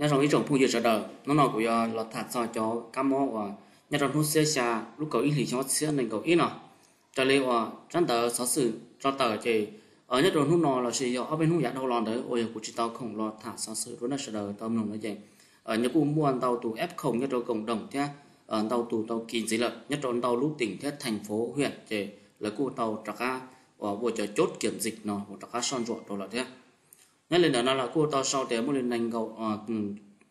nhà trong ý trồng phụ giờ đời nó nói của là thật sao cho cam mỏ và nhà trong hút xe xa lúc cầu ý thì cho xe nên cầu ý nọ cho nên và tránh tờ sở sự cho tờ thì ở nhất trong nó là chỉ ở bên hút giả đâu lòn đấy ôi của chị tao không lo thả sở sự với nó sẽ đời tao lòng nói vậy ở nhà cũng mua tàu tù f không nhất trong cộng đồng thế ở tàu tù tàu kỳ dưới là nhất trong tàu lúc tỉnh thế thành phố huyện thì là cô tàu trạc a và vừa chờ chốt kiểm dịch nó một trạc a son ruột rồi là thế nên lên đó là cô to sau thế một lần nành gầu ờ, ừ,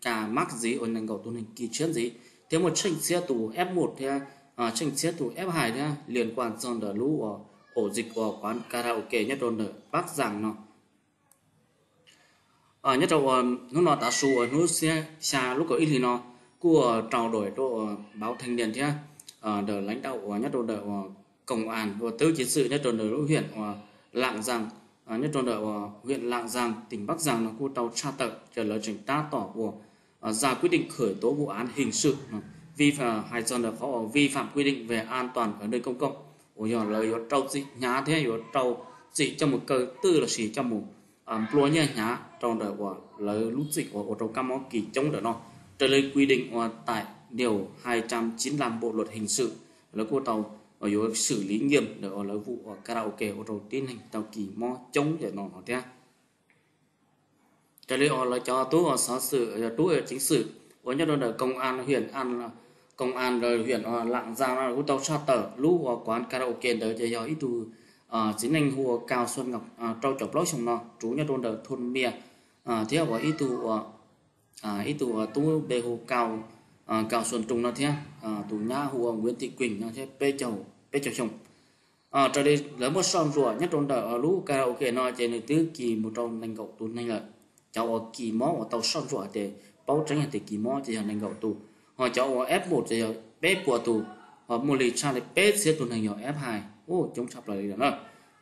cả mắc gì ở nành gầu tu nành kỳ chiến gì thế một tranh xe tù F1 thế à, ờ, tranh xe tù F2 thế à, liên quan dòng đợt lũ ở ổ dịch của quán karaoke nhất rồi đợt Bắc Giang nó à, nhất rồi nó nó đã xu ở nó xe xa lúc có ít thì nó của trao đổi độ báo thanh niên thế à, đợt lãnh đạo nhất rồi đợt công an. Và tư chiến sự nhất trong lũ huyện lạng giang à, nhất trong đợi ờ, huyện lạng giang tỉnh Bắc Giang là khu tàu tra tợ trả lời trình ta tỏ của ờ, ra quyết định khởi tố vụ án hình sự. Ừ, vi phạm hai dân là có vi phạm quy định về an toàn ở nơi công cộng. Ôi giờ lời có trâu gì nhá thế có trâu gì trong một cơ tư là gì trong một ờ, um, plua nhá nhá. Trong đời của lời lúc dịch của ô trâu cam mó kỳ chống đợi nó. Trở lời quy định tại điều 295 bộ luật hình sự là cô tàu ở yếu xử lý nghiêm để ở lấy vụ ở karaoke ở đầu tiến hành tàu kỳ mo chống để nó nó thế cho nên họ là cho tú họ sở sự tú ở chính sự. Có nhất là công an, huyện an công an rồi huyện lạng giang là cũng tàu sát tờ lũ ở quán karaoke đời thì do ít tu à, chính anh hùa, cao xuân ngọc à, trâu chọc lối sông nó chú nhất trong đời thôn mía à, theo có ít tu ít tu tú bề hồ cao cao xuân trung nó à, tù nha hùa nguyễn thị quỳnh nó theo bê chầu bê chầu chồng. À, trở đi lấy một son rùa nhất trong đời ở lũ karaoke nó trên tứ kỳ một trong nành gậu tù nành lợi. Cháu ở kỳ mó ở tàu son rùa để bao tránh thì kỳ mó thì nành gậu tù. Họ cháu ở F1 thì bé của tù. Họ mua lì cha lại bé sẽ tù nành ở F2 ô chống chập lại rồi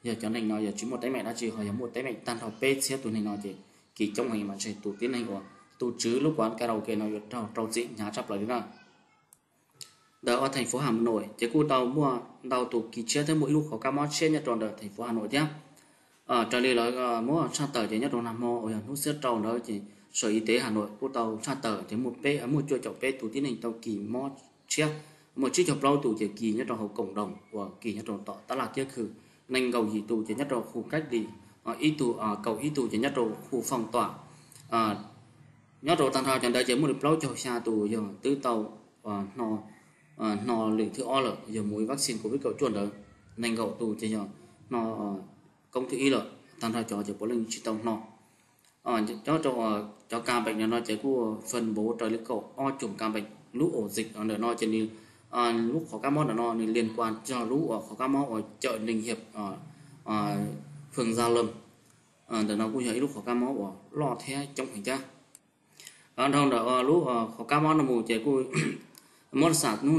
giờ cháu nành nó giờ chỉ một tay mẹ đã chỉ họ một tay mẹ tan học bé sẽ tù nành nó thì kỳ trong hành mà sẽ tù tiến hành của tù chứ lúc quán karaoke nó giờ trâu trâu dị nhà chập lại nữa đó ở thành phố Hà Nội. Thì cô tàu mua tàu tụ kỳ chia thế mỗi lúc có cam mót chia nhất tròn ở thành phố Hà Nội nhé. Ở trả lời là mua sang tờ nhất tròn năm mô ở nút xếp tròn đó thì sở y tế hà nội. Cô tàu sang tờ thì một p ở một chỗ chọc p tủ tiến hành tàu kỳ mót chia. Một chiếc chọc lâu tủ chỉ kỳ nhất tròn hậu cộng đồng của kỳ nhất tròn tỏ ta là kia khử. Nên cầu gì tù chỉ nhất tròn khu cách đi à, ý tù ở cầu ý tù chỉ nhất tròn khu phong tỏa. Ờ, nhất trong tăng thao chẳng đại chỉ một lâu cho xa tù giờ tứ tàu à, nó Ờ, nó lịch thứ o là giờ mũi vaccine covid cầu chuẩn đó nành cầu tù thì giờ nó ờ, công thức y là tăng ra cho chỉ có lên chỉ tông nó. Ờ cho cho cho ờ, ca bệnh nó chỉ của phân bố trời lịch cầu o chủng ca bệnh lũ ổ dịch ở nó trên đi à, lúc khó các là nó liên quan cho lũ ở khó ca món ở chợ Ninh Hiệp ở à, phường Gia Lâm. À, để nó cũng như lúc khó ca món ở lo thế trong hành trang à, thông đó lúc khó ca món là mù chỉ của món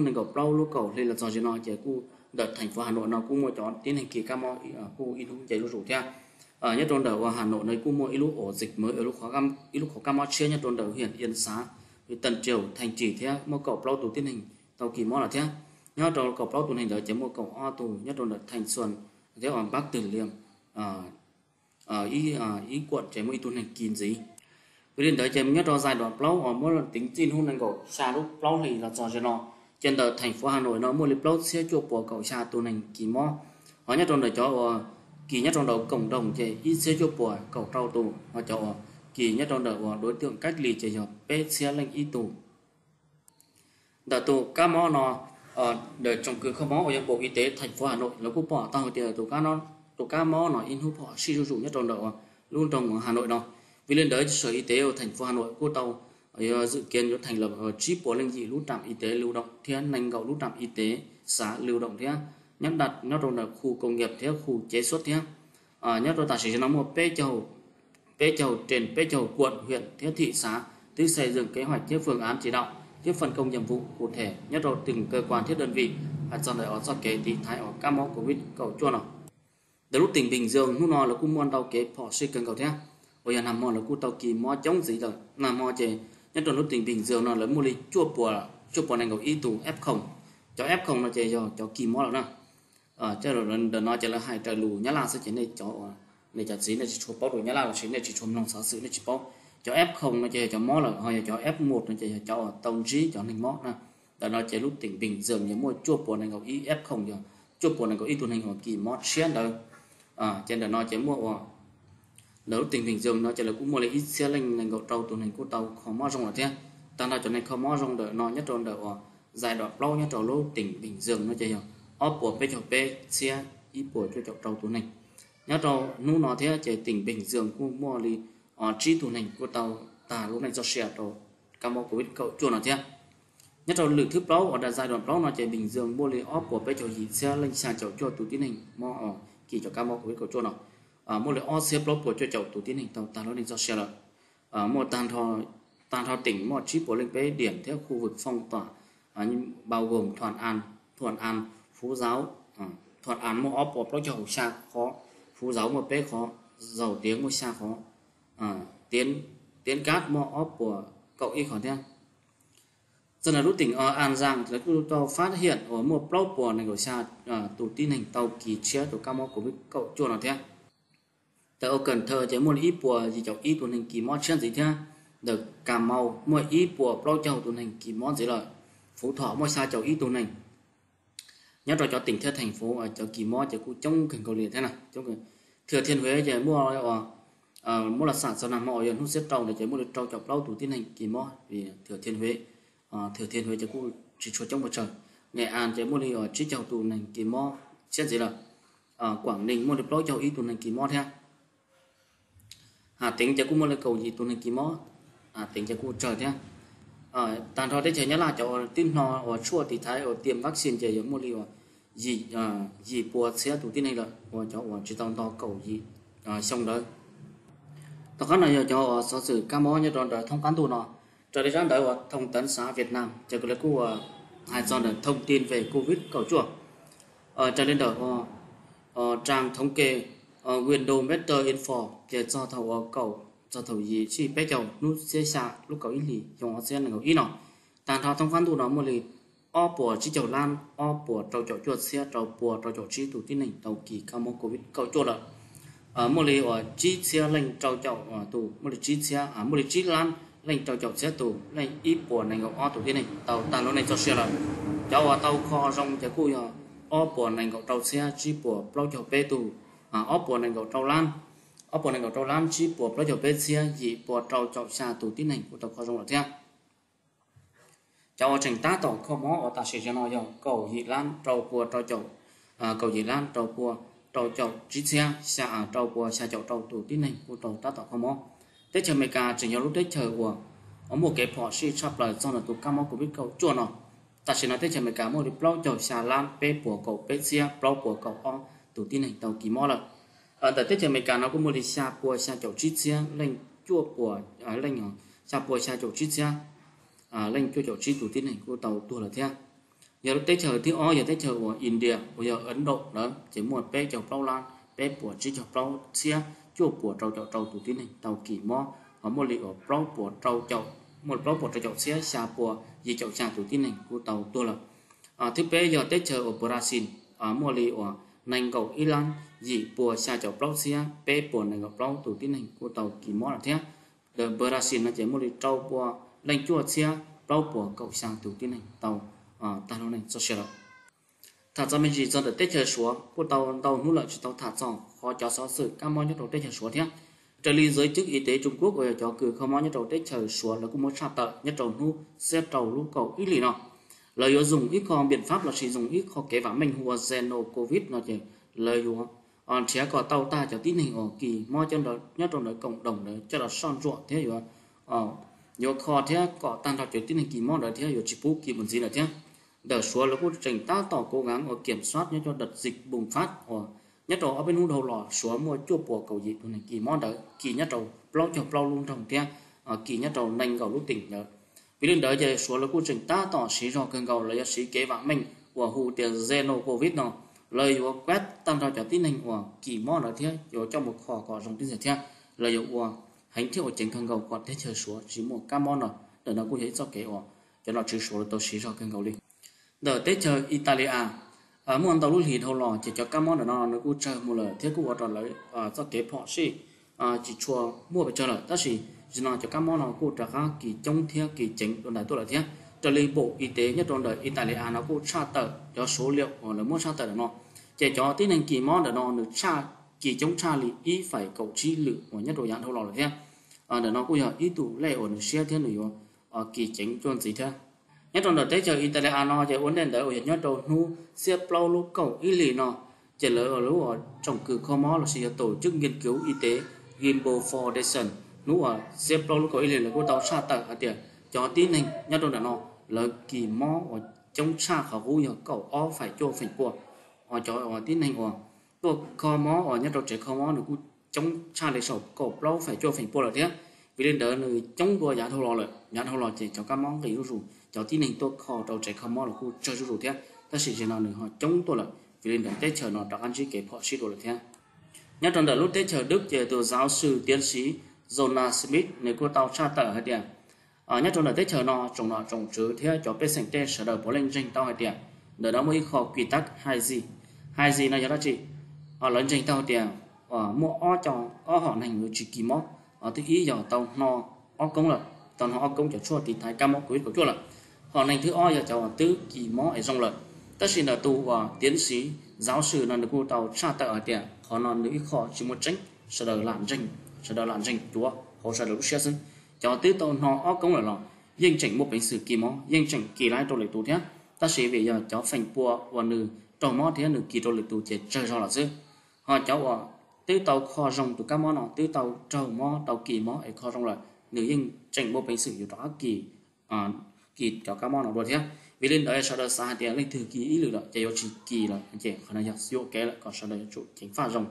này cầu lâu lúc cầu lên là do gì nó chỉ cu đợt thành phố Hà Nội nó cũng mua chọn tiến hành kỳ cam ở khu in hùng chạy rủ theo. Ở nhất đồn đầu Hà Nội nơi cũng mua ít lúc ổ dịch mới ở lúc khó cam ít lúc khó cam chia nhất đồn đầu huyện Yên Xá Tần Triều, thành chỉ theo mua cầu lâu tù tiến hành tàu kỳ mò là theo. Nhất đồn cầu lâu tù hành đợt chỉ mua cầu o tù, nhất đồn đợt thành xuân, theo ở Bắc Từ Liêm ở ý ờ, ý quận chỉ mua tù hành kín gì cái đến đợt chỉ nhất trong giai đoạn plau ở mỗi lần tính tin hôn hành cổ xa lúc plau thì là do cho nó trên tờ thành phố Hà Nội nó mua lip plau sẽ chuộc của cậu xa tu nành kỳ mò họ nhất trong đời cho ờ, kỳ nhất trong đầu cộng đồng chế ít sẽ chuộc của cậu trâu tù. Họ cho ờ, kỳ nhất trong đời ờ, đối tượng cách ly chế cho bé xe lên ít tù. Đợt tù cá mò nó ở đời trong cửa không mó của bộ y tế thành phố Hà Nội nó cũng bỏ tao thì tù cá nó tù cá mò nó in hút họ suy dụng nhất trong đầu luôn trong Hà Nội nó vì liên đới sở y tế ở thành phố Hà Nội cô tàu ờ, dự kiến cho thành lập ờ, ở chip của linh dị lũ trạm y tế lưu động theo nành gạo lũ trạm y tế xã lưu động thế nhất đặt nhất rồi là khu công nghiệp thế khu chế xuất thế à, ờ, nhất rồi ta chỉ nói một pê chầu pê chầu trên pê chầu quận huyện thế thị xã tư xây dựng kế hoạch thiết phương án chỉ đạo tiếp phân công nhiệm vụ cụ thể. Nhất rồi từng cơ quan thiết đơn vị hạt trong ở do kế tí thái ở cam máu covid cầu chua nào từ lúc tỉnh bình dương lúc nào là cũng muốn đau kế bỏ suy cần cầu thế bây giờ nằm mò là cú tàu kỳ, mò chống gì rồi. Nằm mò chè nhất là lúc tỉnh bình dương nó lấy mua đi chua bùa chua bùa này có ý tù f không. Cho f không nó chè cho cho kỳ mò ờ, là nó ờ cho rồi lần nó chè là hai trời lù nhá là sẽ chỉ này cho, này chả chỉ này chỉ chua bao rồi. Nhá là chỉ này chỉ chua nông sáu sự này chỉ bao cho F0 nó chè cho mò là hoặc cho F1 nó chè cho tông trí, cho nên mò nè. Đó nó chè lúc tỉnh bình dương nhớ mua chua bùa này có ý F0 rồi chua bùa này có ý tù này gọi kỳ mò xiên đâu. À trên đó nó chế mua nếu tình bình dương nó chỉ là cũng mua lấy ít xe lên ngành gạo trâu tuần hành của tàu, khó mót rong là thế à? ta đã cho nên khó mót rong đợi nó nhất trong đợi giai đoạn lâu nhất trong lâu tỉnh bình dương nó chỉ hiểu. Ở của bên cho bên xe ít của cho trâu tuần hành. Nhớ đâu nu nó thế à, chỉ tỉnh bình dương cũng mua đi ở ờ, chi tuần hành của tàu, ta lúc này cho xe rồi cam mô covid, cậu chuột nó thế à? nhất là lượt thứ lâu ở giai đoạn lâu nó chạy bình dương mua lấy ở của bé cho gì xe lên sàn chỗ cho tụ tiến hành, mò ở kỳ cho cam mô của cậu chỗ nào à mua lấy ốp xe của cho chỗ tụ tiến hình tàu tàu nó lên cho xe rồi à mua tan thò tan thò tỉnh mua chip của lên cái điểm theo khu vực phong tỏa à, nhưng bao gồm thuận an thuận an phú giáo à, thuận an mua ốp của cho chỗ xa khó phú giáo một bé khó giàu tiếng một xa khó. À, tiến tiến cát mua ốp của cậu y khỏi theo. Dân là rút tỉnh ở An Giang là chúng tàu phát hiện ở một blog của này của xa à, tụ tin hình tàu kỳ chia tổ cao của cậu chua nào thế tàu cần thơ chế một ít bùa gì cháu ít tuần hành kỳ mót chân gì thế? Được cà mau mua ít bùa bao cháu tuần hành kỳ mót gì rồi? Phú thọ mua xa cháu ít tuần hành nhớ rồi cho tỉnh theo thành phố ở cháu kỳ mót cháu cũng trong cần cầu liền thế nào? Trong thừa thiên huế chế mua ở ờ, à, ờ, mua là sản sau nằm mọi người hút xếp trâu để chế mua được trâu chọc lâu tụ tiến hành kỳ mót vì thừa thiên huế. Ờ, thừa thiên huế chế cũng chỉ cho trong một trời nghệ an chế mua đi ở chỉ cháu tù này kỳ mót xét gì là ở quảng ninh mua được lối cháu ý tù này kỳ mót theo à? Hà tính cho cô một được cầu gì tù này kỳ mó hà tính cho cô chờ nhá. À tàn thọ thế chờ nhớ là cho tin nó, ở chua thì thái, ở tiêm vaccine chờ giống một liều gì à gì bùa xe tù tin này là, ở cho, ở chỉ tao to cầu gì à xong đó tao khá này cho ờ, sở sử ca mó như rồi thông cán tù nó. Trở đi rằng đợi thông tấn xã Việt Nam cho cái cô ờ, hai dòng được thông tin về Covid cầu chùa. ở trở lên đợi trang thống kê Ờ, Windows Meter Info để cho thầu ờ, cầu cho thầu gì? Chỉ bé chồng nút xe xa, lúc cầu ít lì dùng họ xe là cầu ít nọ. Tàn thao thông quan thủ nó một lì o bùa chỉ chầu lan o bùa trầu chầu chuột xe trầu bùa trầu chầu chi tủ tin hình tàu kỳ cao mong Covid. Cầu chuột là ở ờ, một lì ở chi xe lành trầu chầu ở tù một lì chi xe à một lì chi lan lên trầu chầu xe tù lên ít bùa này cầu o tù tiên này tàu. Tàn lô này cho xe là cháu ở tàu kho rong cho cùi ya o bùa này cầu trầu xe chi bùa bao chầu bê tù. À, oppo này gọi trâu lan oppo này gọi trâu lan chỉ bùa bao chậu bên xe gì bùa trâu chọc xa tù tiên này của tàu kho rong là thế cháu trình tá tàu kho mó ở ta sẽ cho nó yo cầu gì lan, trâu bùa trâu chậu. À, cầu gì lan, trâu bùa trâu chậu trí xe xa à, trâu bùa xa chậu, trâu tù tiên này của tàu tá tàu kho mó. Tết chờ mấy cả chỉ nhau lúc tết chờ của ở một cái phỏ si sắp lại trong là tụ cam của biết cầu chua nó ta sẽ nói tết chờ mấy cả một đi plau chờ xà lan pe của cầu pe xia, plau của cầu o tổ tiên hành tàu kỳ mò là ở tại tết trời mấy cả nó có một đi xa của xa chậu chít xe lên chua của à, ở lên xa à, của xa chậu chít xe à lên chua chậu chít tổ tiên hành của tàu tua là theo giờ lúc tết trời thì o giờ tết trời của India bây giờ Ấn Độ đó chỉ một pe chậu plau lan pe của chít chậu plau xe chua của trâu chậu trâu tổ tiên này tàu kỳ mò. Có một liệu pro của trâu chậu một pro của trâu chậu xe xa của gì chậu xa tổ tiên này của tàu tua là à, thứ bé giờ tết trời ở Brazil ở một liệu ở nành cầu Iran dị bùa xa chậu pro xe bê bùa nành cầu pro tụ tín này của tàu kỳ mo là thế the Brazil nó chỉ một đi trâu bùa lành chua xe bao bùa cầu sang thủ tiên này tàu à, ta nó này cho xe thà cho mình chỉ cho được tết chờ xuống của tàu tàu nút lợi cho tàu thả xong khó cho xóa sự các món nhất đầu tết chờ xuống thế trợ lý giới chức y tế Trung Quốc ở cho cử không mong nhất đầu tết chờ xuống là cũng muốn sắp tợ nhất đầu nu xếp đầu lúc cầu ít lì nọ lời yếu dùng ít kho, biện pháp là sử dụng ít kho kế và mình hùa zeno covid nó chỉ lời hùa còn trẻ có tàu ta cho tin hình ở kỳ, mo chân đó nhất trong đó cộng đồng đấy cho là son ruộng, thế rồi ờ nhiều kho thế, có tan thọ cho tin hình kỳ, mo đó thế rồi chỉ phú kỳ một gì là thế. Đỡ xóa là cũng trình ta tỏ cố gắng ở kiểm soát nhất cho đợt dịch bùng phát ở nhất đầu ở bên hút đầu lò xóa mua chua bùa cầu dịch này kỳ, mo đó kỳ nhất đầu plau cho plau luôn trong thế. Ở kỳ nhất đầu nành gầu lúc tỉnh đó vì lần đó giờ số là cũng trình ta tỏ sĩ do cơn cầu là sĩ kế vạn mình của hụ tiền zeno covid nó lời của quét tăng ra cho tin hình của kỳ món ở thế rồi trong một kho có dòng tin gì thế, lời của hành thiệu chính cơn cầu còn thế chờ số chỉ một cam món rồi để nó cũng thấy cho kế của. Cho nó chỉ số là tôi sĩ do cơn cầu đi. Đỡ tết chơi Italia. Ở muốn tàu lúc thì thâu lò, chỉ cho cam món nó nó cũng chơi một lời, thế cũng vào lấy ờ, cho kế họ sĩ. Ờ, chỉ chùa mua về chơi lời đó sĩ chỉ nói cho các món nó cũng trả các kỳ trong thiên kỳ chính, đồn đại tôi là thiên trở lý bộ y tế nhất đồn đời Italia nó cũng tra tờ cho số liệu hoặc là muốn tra tờ nó chỉ cho tiến hành kỳ món để nó được tra kỳ chống tra lý ý phải cầu chi lự của nhất đồ dạng thâu lò là thiên à ờ, để nó cũng là ý tủ lệ ổn xe thiên nữa ở ờ, kỳ chính cho gì thế nhất trong đời tết chờ Italia nó chỉ ổn định ở nhất đồ nu xe plau lúc cầu ý lì nó chỉ lời ở lúc ở trong cử kho mó là sự tổ chức nghiên cứu y tế Gimbo Foundation nu ở xe lâu lúc cầu ý liền là cô tàu xa tờ hả tiền cho tin hình nhất trong đã nó là kỳ mó ở trong xa khả hú nhờ cầu ó phải cho phải của ở cho ở tin hình ở tôi kho mó ở nhất trong trẻ kho mó được cô trong xa để sổ. Cầu lâu phải cho phải của là thế. Vì đến đỡ người chống đua giá thâu lò lợi giá thâu lò chỉ cho các món cái rủ cho tin hình tôi kho đầu trẻ kho mó là khu chơi rủ thế. Ta sẽ chỉ nào nữa họ chống tôi là vì lên tết chờ nó đặc ăn chỉ kể họ xí đồ là thế. Nhất trong đợt lúc tết chờ đức về từ giáo sư tiến sĩ Jonah Smith, nếu cô tàu tra tờ hay tiền. Ở nhất trong đời tết chờ nó trong nó trong chữ thế cho biết sinh tê sở đời bố lên trình tao hay tiền. Đời đó mới khó quy tắc hai gì? Hai gì này cho đó chị? Ờ, ở lên trình tao tiền. Ở mua o cho o họ này người chỉ kỳ mó ở thứ ý giờ tàu nó o công là tao nó o công cho chua thì thái cam mó quý của chua là họ này thứ o giờ cho tứ kỳ mó ở trong lợi. tất nhiên là tu và tiến sĩ, giáo sư là được cô tàu tra tờ ở tiền. Họ nói nữ khó chỉ một tránh, sở đời làm trình sẽ đó làm danh, chúa họ sẽ được xét sinh cho tới tàu nó ở công là nó dân chỉnh một bệnh sự kỳ mó. Dân chỉnh kỳ lại trong lịch tu thế. Ta sẽ về giờ cháu phành bùa và nữ trong mó thế nữ kỳ trong lịch tu chết chơi ra là dư. Họ cháu ở tới tàu kho rồng từ các món nó tới tàu trầu mó, tàu kỳ mó ấy kho rồng là nữ dân chỉnh một bệnh sự อยู่ đó kỳ à kỳ cho các món nó rồi thế. Vì lên đó, sau đó xa thì lên thư ký ý lực đó chỉ có chỉ kỳ là chỉ khả năng siêu kế là, còn sau đó chủ chính pha rồng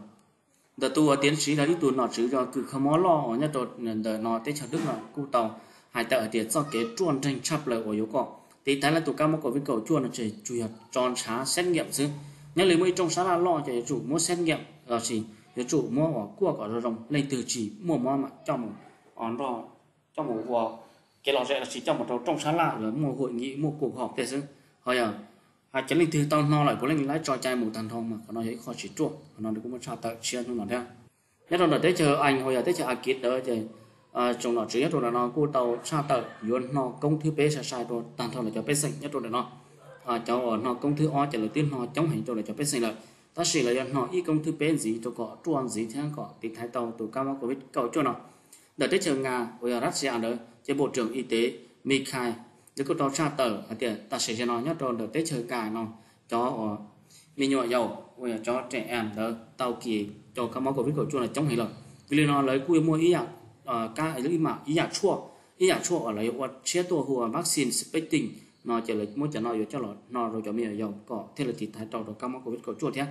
đợt tu tiến sĩ là đi tu nó chữ cho cứ không lo ở nhà đồ đợt nó tới chờ đức là cụ tàu hai tờ tiền do kế chuồn tranh chấp lời của yếu cọ. Thì tại là tụ cao một cổ với cầu chuồn là chỉ chủ yếu tròn xá xét nghiệm chứ nhớ lấy mấy trong xá là lo cho chủ mua xét nghiệm là gì để chủ mua ở cua cỏ rồng lên từ chỉ mua mua mà trong một on đó trong một vò cái lò rẽ là chỉ trong một trong xá là rồi một hội nghị một cuộc họp thế chứ hỏi à hai chấn linh thư tao no lại có linh lái cho trai một thằng thong mà có nói thấy khó chỉ chuột nó cũng muốn sao tự chia nó theo. Nhất là tới chờ anh, hồi giờ tới chờ anh kiệt đó thì trong nó chỉ nhất là nó cô tàu sao tự yuan nó công thứ bé sai sai rồi thằng thong là cho bé sinh nhất là nó à cháu nó công thứ o trả lời tiên nó chống hành cho là cho bé sinh là ta chỉ là nó y công thứ bé gì, cho có chuan gì thế có thì thái tàu từ cao mắc covid, cậu cầu cho nó đợt tới chờ nga, hồi giờ Russia đó chế bộ trưởng y tế Mikhail nếu có tàu tra tờ à, thì ta sẽ cho nó nhớ rồi đợt Tết chơi cả nó, cho ờ, mình nhỏ dầu bây giờ cho trẻ em đó tàu kỳ, cho các máu của viết là chống hình rồi vì nó lấy quy mua ý ạ ờ, ca ấy lấy mà, ý ạ chua ý ạ chua ở lấy vật chế tổ hùa à, vaccine specting, nó chỉ lấy mua cho nó cho nó nó rồi cho mình dầu có, thế là thì thái trò được các máu của viết thế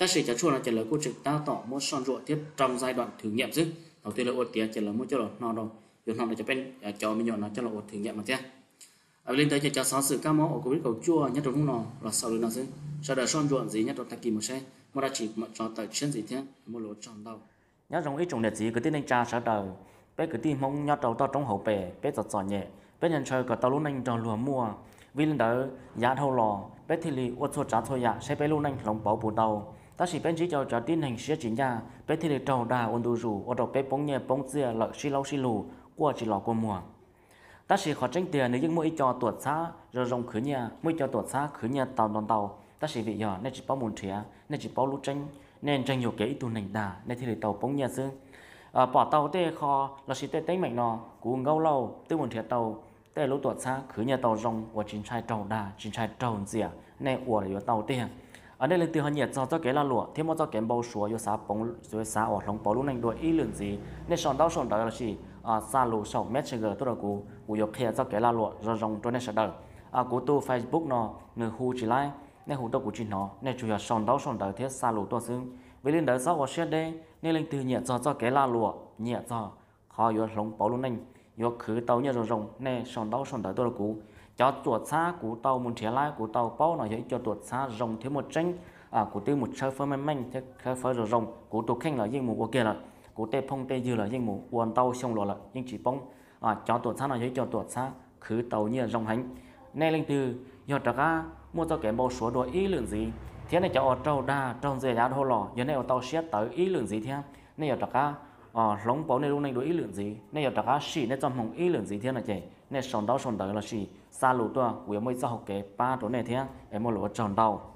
ta sẽ cho chua là chỉ lấy cô trực ta tỏ một son ruột tiếp trong giai đoạn thử nghiệm chứ. Đầu tiên là ột tiền chỉ là mua cho nó nó đâu rồi nó cho bên à, cho mình nhỏ nó cho nó ột thử nghiệm mà thế ở lên tới cho sáu sự ca máu ở covid cầu chua nhất trong nó là sau nó sẽ sau đó son ruộng gì nhất trong taki một xe mà đã chỉ mà cho tới trên gì thế? Một lỗ tròn đầu. Nhớ trong ít trong đẹp gì cứ tin anh cha sợ đầu. Bé cứ tin mong nhớ đầu to trong hậu bè, bé giọt giọt nhẹ. Bé nhận chơi cả tàu lúc anh tròn lùa mua vì lên đó giá thâu lò. Bé thì li uất suốt trả thôi ya dạ, sẽ bé lúc anh lòng bảo bù đầu. Ta chỉ bên chỉ cho cho tin hành sẽ chính nhà bé thì lì trâu đà ôn du rủ ở đầu bé bóng nhẹ, bóng dìa, lợi xí lâu xí lù qua chỉ lò qua mùa ta sẽ khó tranh tiền nếu những mỗi cho tuột xa rồi rồng khứ nhà mỗi cho tuột xa khứ nhà tàu đòn tàu. Ta sẽ vì giờ nên chỉ bao muốn trẻ nên chỉ bao lũ tranh nên tranh nhiều cái tu nành đà nên thì tàu bóng nhà xương à, ờ, bỏ tàu tê kho là chỉ tê tách mạnh nọ cú ngâu lâu tư muốn trẻ tàu tê lũ tuột xa khứ nhà tàu rồng và chính trai tàu đà chính trai tàu dìa nên ủa là tàu tiền ở đây là từ họ nhiệt do cho cái là lụa thêm một cho kém bao số yo sa bóng yo sa ở lòng bao lũ nành đuổi y lượng gì. Nên sòn đau sòn đó là gì? À sa lù sầu mét tôi là cú cú yo kia cho cái là lụa rồi rong cho nên sẽ đỡ à cú tu Facebook nó người hu chỉ lại nên hu tôi cú chỉ nó nên chủ yếu sòn đau sòn đỡ thế salo lù tôi xứng với lên đỡ sau ở xe đây nên lên từ nhẹ cho cho cái là lụa, nhẹ cho, khó yo lòng bảo luôn anh. Yo khứ tàu nhẹ rồi rong nên sòn đau sòn đỡ tôi là cú cho tuột xa, cú tàu muốn trẻ lại cú tàu bao nó cho tuột xa rồng thiếu một tranh. À cú tiêu một chơi phơi mềm mềm thế khơi phơi rồi rồng của tôi khen là riêng một ok rồi của tê phong tê dư là những một quần tàu xong lọ là những chỉ phong à cho tuột xa nó cho tuột xa khứ tàu như rong hành nay lên từ giờ trả cả mua cho cái bao số đồ ý lượng gì? Thế này cho ở trâu đa trong giờ giá thô lò giờ này ở tàu xét tới ý lượng gì thế? Nay giờ trả cả ờ à, lóng bảo này lúc này đồ ý lượng gì? Nên giờ đặc sĩ nay trong hồng ý lượng gì thế này chị nay sòn đau sòn tới là sĩ xa lũ tua của mới cho học cái ba chỗ này thế, em mua lúa tròn đau.